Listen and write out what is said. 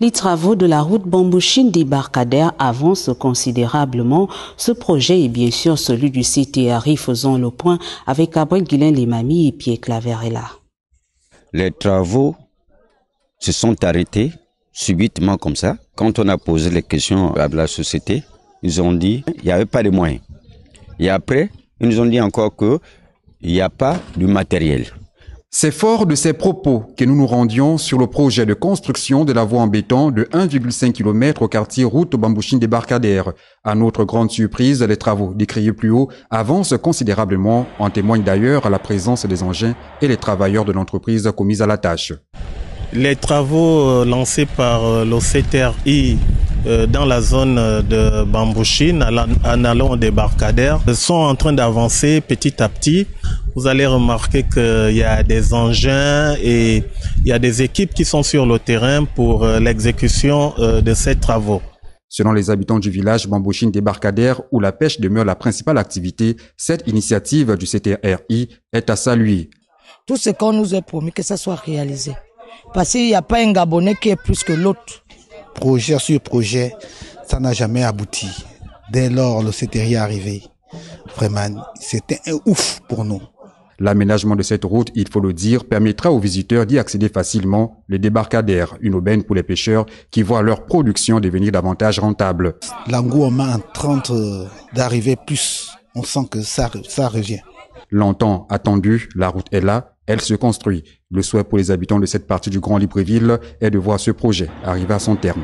Les travaux de la route Bambouchine débarcadère avancent considérablement. Ce projet est bien sûr celui du CTRI faisant le point avec Gabriel Guilain Lemami et Pierre Claverella. Les travaux se sont arrêtés subitement comme ça. Quand on a posé les questions à la société, ils ont dit qu'il n'y avait pas de moyens. Et après, ils nous ont dit encore qu'il n'y a pas de matériel. C'est fort de ces propos que nous nous rendions sur le projet de construction de la voie en béton de 1,5 km au quartier route Bambouchine débarcadère. À notre grande surprise, les travaux décriés plus haut avancent considérablement, en témoigne d'ailleurs la présence des engins et les travailleurs de l'entreprise commise à la tâche. Les travaux euh, lancés par euh, l'OCTRI euh, dans la zone de Bambouchine en allant au débarcadère sont en train d'avancer petit à petit. Vous allez remarquer qu'il y a des engins et il y a des équipes qui sont sur le terrain pour l'exécution de ces travaux. Selon les habitants du village Bambouchine débarcadère où la pêche demeure la principale activité, cette initiative du CTRI est à saluer. Tout ce qu'on nous a promis que ça soit réalisé. Parce qu'il n'y a pas un Gabonais qui est plus que l'autre. Projet sur projet, ça n'a jamais abouti. Dès lors, le CTRI est arrivé. Vraiment, c'était un ouf pour nous. L'aménagement de cette route, il faut le dire, permettra aux visiteurs d'y accéder facilement, les débarcadères, une aubaine pour les pêcheurs qui voient leur production devenir davantage rentable. L'engouement en train d'arriver plus, on sent que ça, ça revient. Longtemps attendu, la route est là, elle se construit. Le souhait pour les habitants de cette partie du Grand Libreville est de voir ce projet arriver à son terme.